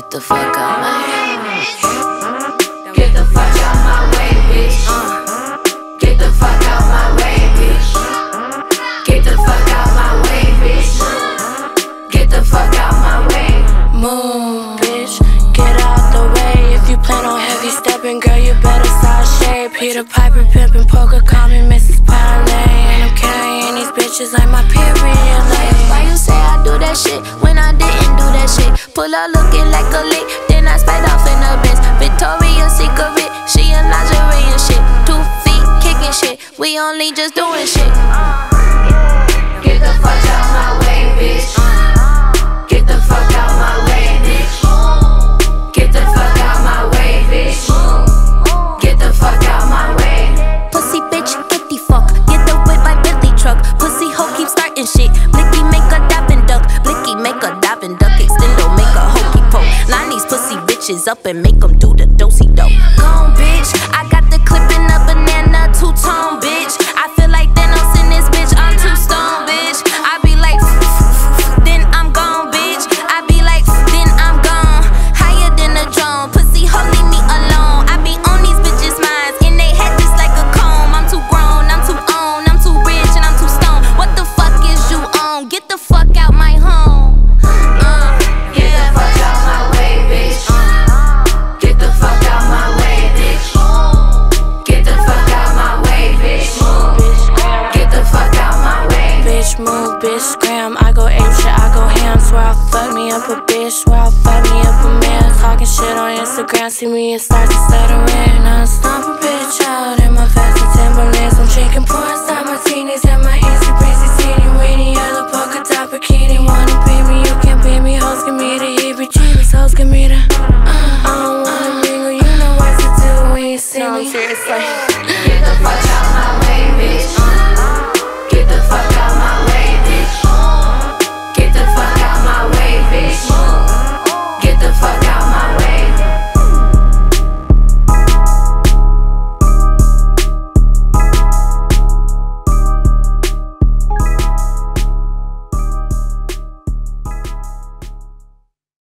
fuck out my Get the fuck out my way, bitch. Uh. Get the fuck out my way, bitch. Get the fuck out my way, bitch. Get the fuck out my way. Move, bitch. Get out the way. If you plan on heavy stepping, girl, you better start shape. Peter Piper, pimpin' poker, call me Mrs. Parlay. And I'm carrying these bitches like my period. Like, Why you say I do that shit when I didn't do that shit? Pull up looking like a lick, then I sped off in the Benz. Victoria's Secret, she in lingerie and shit. Two feet kicking shit, we only just doing shit. Bitches up and make them do the dosey dope. Gone bitch. move, bitch, scram. I go ape shit, I go ham. Swear I'll fuck me up a bitch, swear I'll fuck me up a man. Talking shit on Instagram, see me and start to stuttering. I'm stomp a bitch out in my fast Timberlands. I'm drinking porn star martinis and my easy breezy teeny weeny. Yellow polka top bikini. Wanna be me, you can't be me. Hoes give me the heebie jeebies, hoes give me the. Uh, I don't wanna mingle, you know what to do when you see me. No, I'm serious, like, get the fuck out my way, bitch. Get the fuck out my way.